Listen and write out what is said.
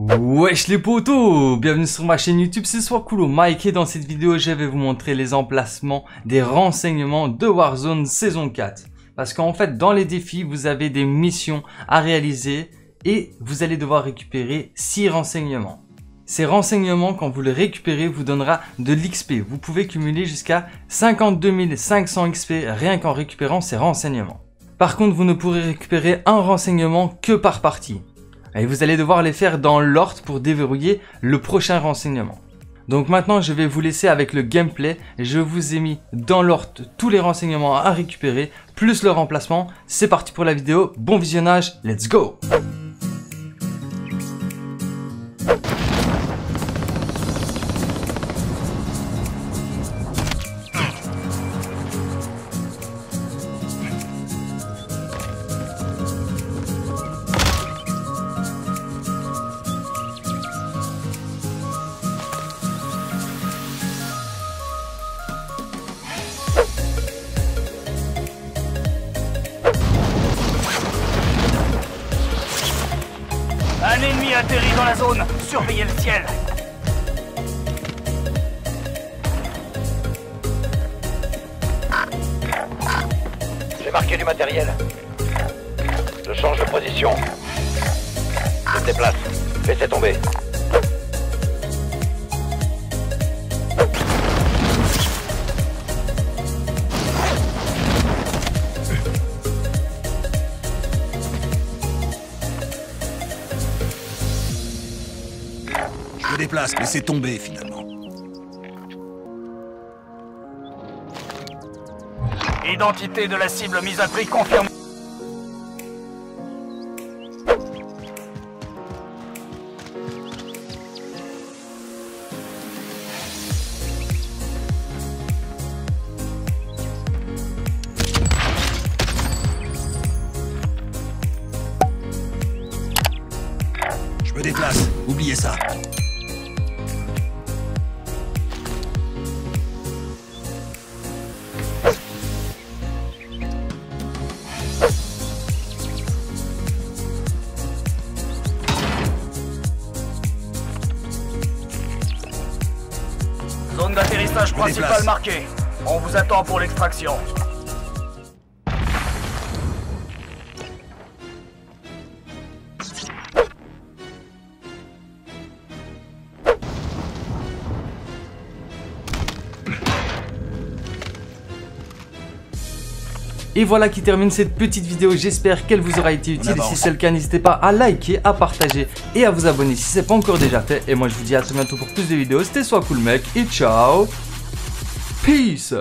Wesh les potos Bienvenue sur ma chaîne YouTube, c'est Swakulo Mike et dans cette vidéo je vais vous montrer les emplacements des renseignements de Warzone saison 4. Parce qu'en fait dans les défis vous avez des missions à réaliser et vous allez devoir récupérer 6 renseignements. Ces renseignements quand vous les récupérez vous donnera de l'XP. Vous pouvez cumuler jusqu'à 52 500 XP rien qu'en récupérant ces renseignements. Par contre vous ne pourrez récupérer un renseignement que par partie. Et vous allez devoir les faire dans l'ordre pour déverrouiller le prochain renseignement. Donc maintenant je vais vous laisser avec le gameplay. Je vous ai mis dans l'ordre tous les renseignements à récupérer, plus le remplacement. C'est parti pour la vidéo, bon visionnage, let's go Un ennemi atterrit dans la zone. Surveillez le ciel. J'ai marqué du matériel. Je change de position. Je me déplace. Laissez tomber. Je me déplace, laissez tomber finalement. Identité de la cible mise à prix confirmée. Je me déplace, oubliez ça. Zone d'atterrissage principale marquée. On vous attend pour l'extraction. Et voilà qui termine cette petite vidéo, j'espère qu'elle vous aura été utile. Et si avance. c'est le cas, n'hésitez pas à liker, à partager et à vous abonner si c'est pas encore déjà fait. Et moi je vous dis à très bientôt pour plus de vidéos. C'était soit cool mec et ciao Peace